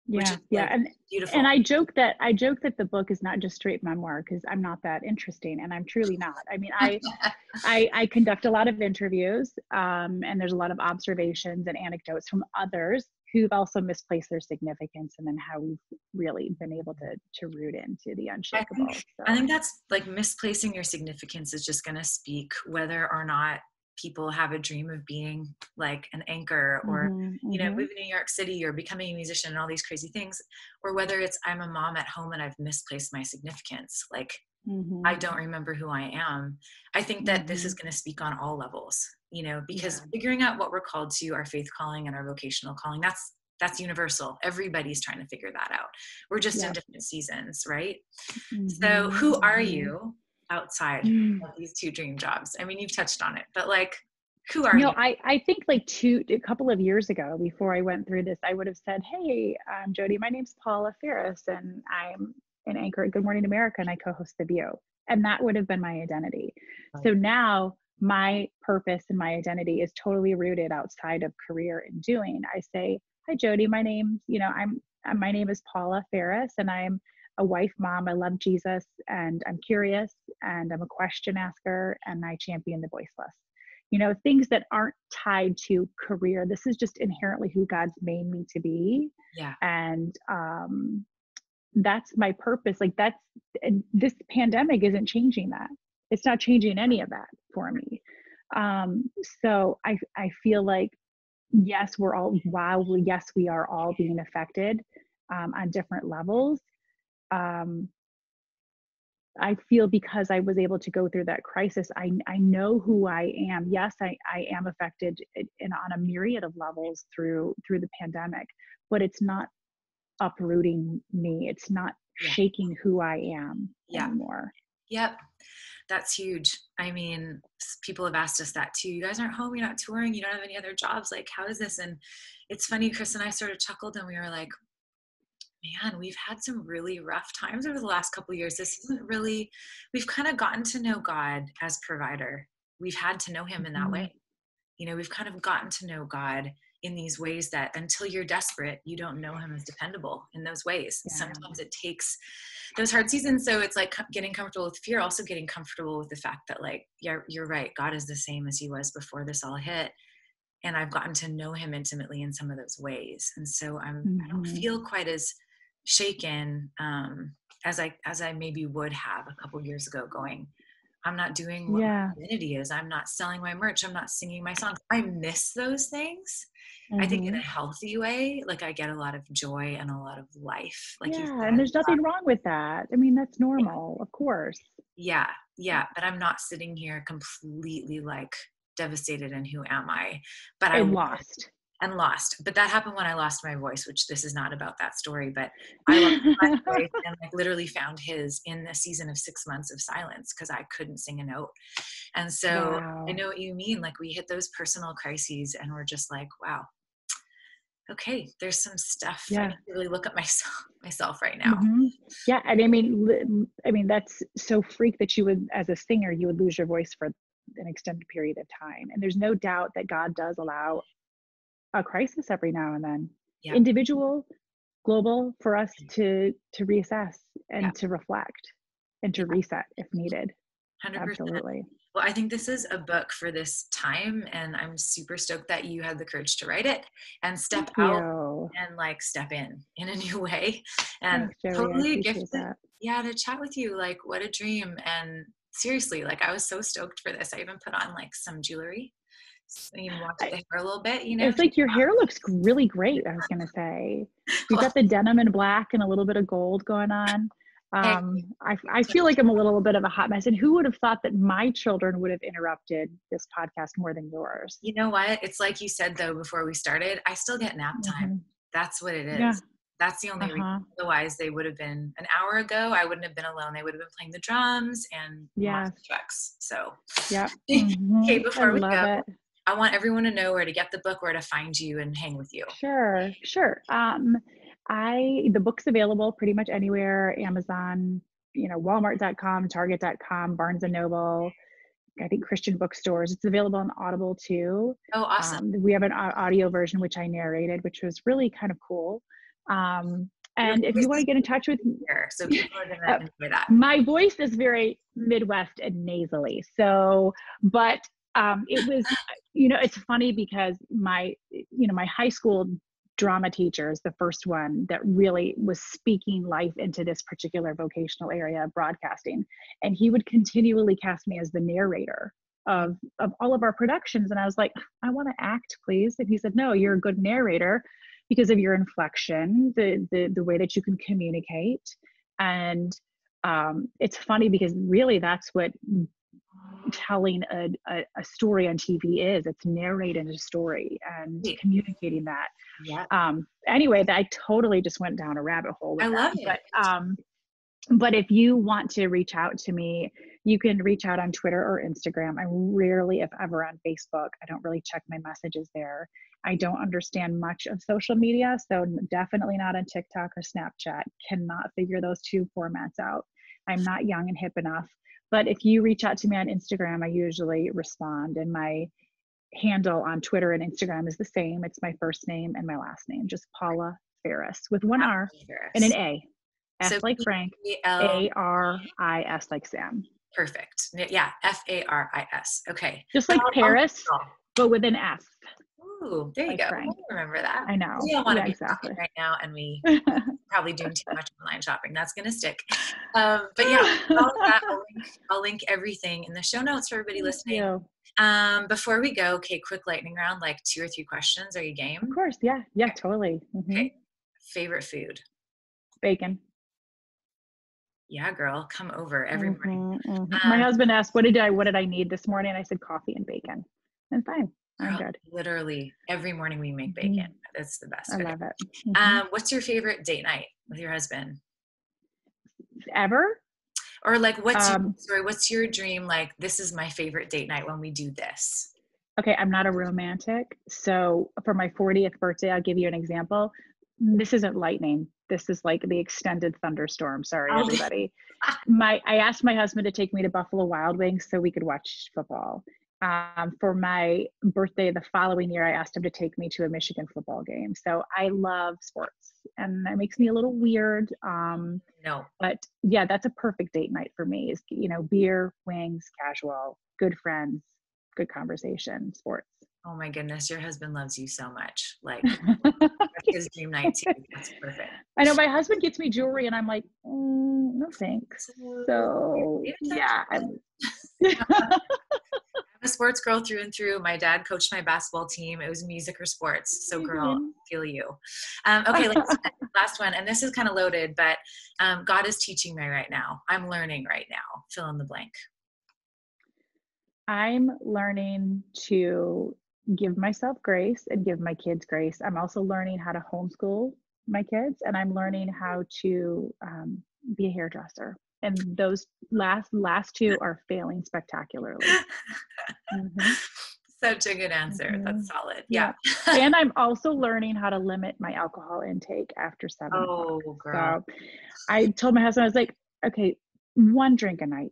yeah yeah like, and beautiful and i joke that i joke that the book is not just straight memoir because i'm not that interesting and i'm truly not i mean i I, I conduct a lot of interviews um, and there's a lot of observations and anecdotes from others who've also misplaced their significance and then how we've really been able to to root into the unshakable I think, so. I think that's like misplacing your significance is just going to speak whether or not people have a dream of being like an anchor or Mhm, you know mhm. moving to new york city or becoming a musician and all these crazy things or whether it's i'm a mom at home and i've misplaced my significance like Mhm. I don't remember who I am. I think that this is going to speak on all levels, you know, because Yeah. figuring out what we're called to, our faith calling and our vocational calling, that's that's universal. Everybody's trying to figure that out. We're just Yeah. in different seasons, right? So, who Mhm, are mhm. you outside Mm. of these two dream jobs? I mean, you've touched on it, but like, who are No, you? I, I think like two, a couple of years ago, before I went through this, I would have said, Hey, I'm Jodi. My name's Paula Faris, and I'm an anchor at Good Morning America, and I co host The View. And that would have been my identity. So now my purpose and my identity is totally rooted outside of career and doing. I say, Hi, Jodi. My name's, you know, I'm, my name is Paula Faris, and I'm a wife, mom. I love Jesus, and I'm curious, and I'm a question asker, and I champion the voiceless. You know things that aren't tied to career this is just inherently who god's made me to be. Yeah. and um that's my purpose. Like that's and this pandemic isn't changing that. It's not changing any of that for me. Um so i i feel like yes we're all wow yes we are all being affected um, on different levels um I feel because I was able to go through that crisis, I, I know who I am. Yes, I, I am affected in, on a myriad of levels through through the pandemic, but it's not uprooting me. It's not Yeah. shaking who I am Yeah. anymore. Yep. That's huge. I mean, people have asked us that too. You guys aren't home, you're not touring, you don't have any other jobs. Like, how is this? And it's funny, Chris and I sort of chuckled and we were like, man, we've had some really rough times over the last couple of years. This isn't really, we've kind of gotten to know God as provider. We've had to know him in that Mhm. way. You know, we've kind of gotten to know God in these ways that until you're desperate, you don't know him as dependable in those ways. Yeah. Sometimes it takes those hard seasons. So it's like getting comfortable with fear, also getting comfortable with the fact that, like, yeah, you're right. God is the same as he was before this all hit. And I've gotten to know him intimately in some of those ways. And so I'm, I don't Mhm. feel quite as shaken um, as I as I maybe would have a couple years ago. Going, I'm not doing what Yeah. my identity is. I'm not selling my merch. I'm not singing my songs. I miss those things. I think in a Mhm. healthy way, like I get a lot of joy and a lot of life. Like yeah, and there's nothing wrong with that. I mean, that's normal, of course. yeah, yeah. But I'm not sitting here completely like devastated and who am I? But I And would- lost. And lost. But that happened when I lost my voice, which this is not about that story. But I lost my voice and like literally found his in a season of six months of silence because I couldn't sing a note. And so Wow. I know what you mean. Like we hit those personal crises and we're just like, wow, okay, there's some stuff. I Yeah. really look at myself myself right now. Mhm. Yeah, and I mean, I mean that's so freak that you would, as a singer, you would lose your voice for an extended period of time. And there's no doubt that God does allow a crisis every now and then, Yeah. individual, global, for us to to reassess and Yeah. to reflect and to reset if needed. 100%. Absolutely. Well, I think this is a book for this time, and I'm super stoked that you had the courage to write it and step Thank out you. and like step in in a new way and Thanks, totally gifted that. yeah to chat with you like what a dream and seriously like i was so stoked for this i even put on like some jewelry you can watch the hair a little bit you know It's like your hair looks really great. I was gonna say you've got the denim in black and a little bit of gold going on. Um, I, I feel like I'm a little bit of a hot mess. And who would have thought that my children would have interrupted this podcast more than yours? you know what it's like you said though before we started i still get nap time Mhm. that's what it is Yeah. that's the only reason Uh-huh. otherwise they would have been an hour ago i wouldn't have been alone they would have been playing the drums and Yeah. trucks so Yeah. okay Mhm. before I we go it. I want everyone to know where to get the book where to find you and hang with you Sure, sure. Um, I the book's available pretty much anywhere. Amazon, you know, Walmart.com, Target.com, Barnes and Noble. I think Christian bookstores. It's available on Audible too. oh awesome Um, we have an audio version which I narrated, which was really kind of cool. Um, and if you want to get in touch with me, so people are going to enjoy that. My voice is very Midwest and nasally. So, but um, it was, you know, it's funny because my, you know, my high school drama teacher is the first one that really was speaking life into this particular vocational area of broadcasting. And he would continually cast me as the narrator of, of all of our productions. And I was like, I want to act, please. And he said, No, you're a good narrator because of your inflection, the the, the way that you can communicate. And um, it's funny because really that's what telling a, a, a, story on TV is. It's narrating a story and communicating that. Yeah. Um, anyway, that I totally just went down a rabbit hole. I love that. it. But, um, but if you want to reach out to me, you can reach out on Twitter or Instagram. I'm rarely, if ever, on Facebook. I don't really check my messages there. I don't understand much of social media, so definitely not on TikTok or Snapchat. Cannot figure those two formats out. I'm not young and hip enough. But if you reach out to me on Instagram, I usually respond. And my handle on Twitter and Instagram is the same. It's my first name and my last name, just Paula Faris with one R and an A. F so like Frank, A R I S like Sam. Perfect. Yeah, F A R I S. Okay. Just like um, Paris, oh. but with an F. Ooh, there you like go. Frank. remember that. I know. We don't want yeah, to be exactly. right now, and we probably doing too much online shopping. That's going to stick. Um, but yeah, all that, I'll, link, I'll, link, everything in the show notes for everybody listening. Um, before we go, okay, quick lightning round, like two or three questions. Are you game? Of course. Yeah. Yeah. Totally. Mm-hmm. Okay. Favorite food? Bacon. Yeah, girl, come over every morning. Mm-hmm, mm-hmm. Um, My husband asked, "What did I? What did I need this morning?" I said, "Coffee and bacon." And fine. I'm good. Literally every morning we make bacon. Mm-hmm. It's the best. I love it. Mm-hmm. Um, what's your favorite date night with your husband? Ever? Or like, what's um, your story? What's your dream? Like, this is my favorite date night when we do this. Okay, I'm not a romantic. So for my 40th birthday, I'll give you an example. This isn't lightning. This is like the extended thunderstorm. Sorry, oh. everybody. my I asked my husband to take me to Buffalo Wild Wings so we could watch football um, for my birthday the following year, I asked him to take me to a Michigan football game. So I love sports, and that makes me a little weird. Um, no, but yeah, that's a perfect date night for me. Is you know, beer, wings, casual, good friends, good conversation, sports. Oh my goodness, your husband loves you so much. Like his dream night too. That's perfect. I know my husband gets me jewelry, and I'm like, mm, no thanks. So yeah. a sports girl through and through. My dad coached my basketball team. It was music or sports. So, girl, mm-hmm. feel you. Um, okay, last one. And this is kind of loaded, but um, God is teaching me right now. I'm learning right now. Fill in the blank. I'm learning to give myself grace and give my kids grace. I'm also learning how to homeschool my kids, and I'm learning how to um, be a hairdresser and those last last two are failing spectacularly mm-hmm. such a good answer mm-hmm. that's solid yeah, yeah. and i'm also learning how to limit my alcohol intake after seven oh girl. so i told my husband i was like okay one drink a night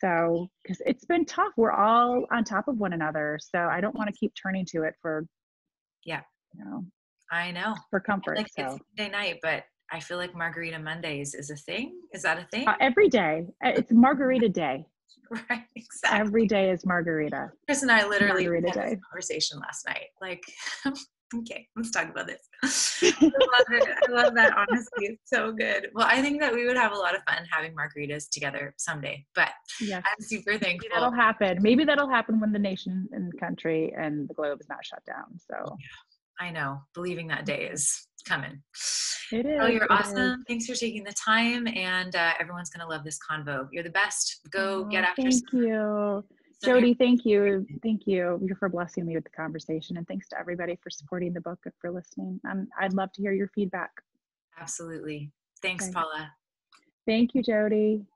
so because it's been tough we're all on top of one another so i don't want to keep turning to it for yeah you know i know for comfort like so. it's day night but I feel like Margarita Mondays is a thing. Is that a thing? Uh, every day. Uh, it's Margarita Day. right. Exactly. Every day is Margarita. Chris and I literally Margarita had day. this conversation last night. Like, okay, let's talk about this. I love it. I love that. Honestly, it's so good. Well, I think that we would have a lot of fun having margaritas together someday. But yes. I'm super thankful. Maybe that'll happen. Maybe that'll happen when the nation and country and the globe is not shut down. So. Yeah, I know. Believing that day is coming. It is. Oh, you're awesome. Is. Thanks for taking the time. And uh, everyone's going to love this convo. You're the best. Go oh, get after Thank some. you. Jodi, thank you. Thank you for blessing me with the conversation. And thanks to everybody for supporting the book and for listening. Um, I'd love to hear your feedback. Absolutely. Thanks, okay. Paula. Thank you, Jodi.